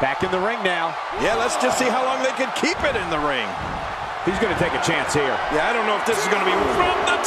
Back in the ring now. Yeah, let's just see how long they can keep it in the ring. He's going to take a chance here. Yeah, I don't know if this is going to be from the.